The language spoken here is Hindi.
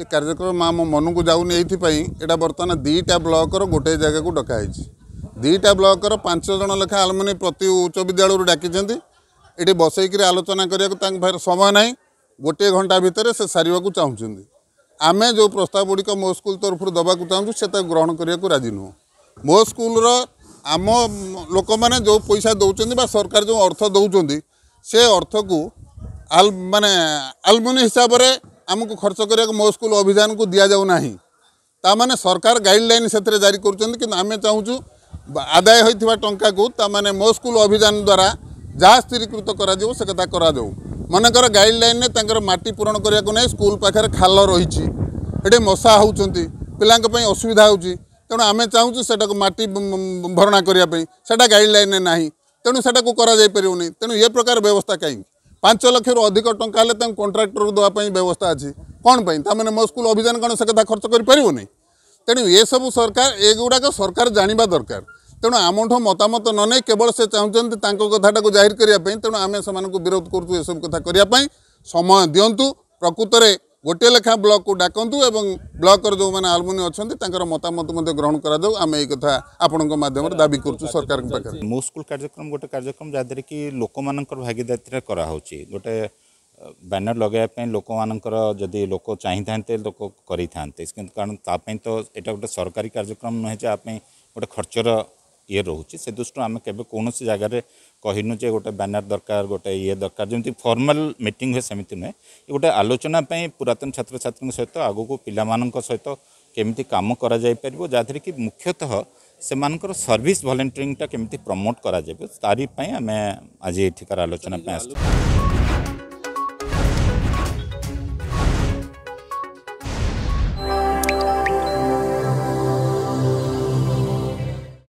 ଏ କାର୍ଯ୍ୟକ୍ରମ ଆମ ମନକୁ ଯାଉନି ଏଇଥିପାଇଁ ଏଇଟା ବର୍ତ୍ତମାନ ଦୁଇଟା ବ୍ଲକର ଗୋଟିଏ ଜାଗାକୁ ଡକାହେଇଛି ଦୁଇଟା ବ୍ଲକର ପାଞ୍ଚ ଜଣ ଲେଖା ଆଲମନି ପ୍ରତି ଉଚ୍ଚ ବିଦ୍ୟାଳୟରୁ ଡାକିଛନ୍ତି ଏଠି ବସେଇକିରି ଆଲୋଚନା କରିବାକୁ ତାଙ୍କ ପାଖରେ ସମୟ ନାହିଁ ଗୋଟିଏ ଘଣ୍ଟା ଭିତରେ ସେ ସାରିବାକୁ ଚାହୁଁଛନ୍ତି ଆମେ ଯେଉଁ ପ୍ରସ୍ତାବ ଗୁଡ଼ିକ ମୋ ସ୍କୁଲ ତରଫରୁ ଦେବାକୁ ଚାହୁଁଛୁ ସେ ତାକୁ ଗ୍ରହଣ କରିବାକୁ ରାଜି ନୁହଁ ମୋ ସ୍କୁଲର ଆମ ଲୋକମାନେ ଯେଉଁ ପଇସା ଦେଉଛନ୍ତି ବା ସରକାର ଯେଉଁ ଅର୍ଥ ଦେଉଛନ୍ତି ସେ ଅର୍ଥକୁ ଆଲ ମାନେ ଆଲମନି ହିସାବରେ आमको खर्च करने को मो स्कूल अभियान को दि जाऊना सरकार गाइडलैन से जारी करें चाहूँ आदाय होता टाक मो स्कूल अभियान द्वारा जहाँ स्थिरीकृत करता कर मनकर गाइडलैन में मटी पूरण कराया नहीं स्कूल पाखे खाल रही मशा हो पिला असुविधा होेणु आम चाहू से मटी भरणा करने गाइडल ना तेणु से करेणु ये प्रकार व्यवस्था कहीं पांच लक्ष रु अधिक टाँह कंट्राक्टर को देवाई व्यवस्था अच्छी कौन पर मो स्कूल अभियान कौन से कथा खर्च कर पार्बनी तेणु ये सब सरकार एगुड़ाक सरकार जानवा दरकार तेणु आम ठूँ मतामत न नहीं केवल से चाहते कथा को जाहिर करने तेणु आम से विरोध करें समय दिंतु प्रकृत में ଗୋଟିଏ ଲେଖାଏଁ ବ୍ଲକକୁ ଡାକନ୍ତୁ ଏବଂ ବ୍ଲକର ଯେଉଁମାନେ ଆଲମୁନି ଅଛନ୍ତି ତାଙ୍କର ମତାମତ ମଧ୍ୟ ଗ୍ରହଣ କରାଯାଉ ଆମେ ଏଇ କଥା ଆପଣଙ୍କ ମାଧ୍ୟମରେ ଦାବି କରୁଛୁ ସରକାରଙ୍କ ପାଖରେ ମୋ ସ୍କୁଲ କାର୍ଯ୍ୟକ୍ରମ ଗୋଟେ କାର୍ଯ୍ୟକ୍ରମ ଯାହାଦ୍ୱାରା କି ଲୋକମାନଙ୍କର ଭାଗିଦାରିତାରେ କରାହେଉଛି ଗୋଟେ ବ୍ୟାନର ଲଗାଇବା ପାଇଁ ଲୋକମାନଙ୍କର ଯଦି ଲୋକ ଚାହିଁଥାନ୍ତେ ଲୋକ କରିଥାନ୍ତେ କିନ୍ତୁ କାରଣ ତା ପାଇଁ ତ ଏଇଟା ଗୋଟେ ସରକାରୀ କାର୍ଯ୍ୟକ୍ରମ ନୁହେଁ ଯେ ଆ ପାଇଁ ଗୋଟେ ଖର୍ଚ୍ଚର ये रोचे से दृष्टि आम कौन जगार कहनु जो गोटे बानर दरकार गोटे ये दरकार जमी फर्माल मीट हुए सेमती नुहे ये गोटे आलोचनापी पुरतन छात्र छात्री सहित आग को पिला सहित केमी कम कर मुख्यतः से मानकर सर्विस भलेंटरी केमी प्रमोट कर तारीप आम आज यार आलोचना आस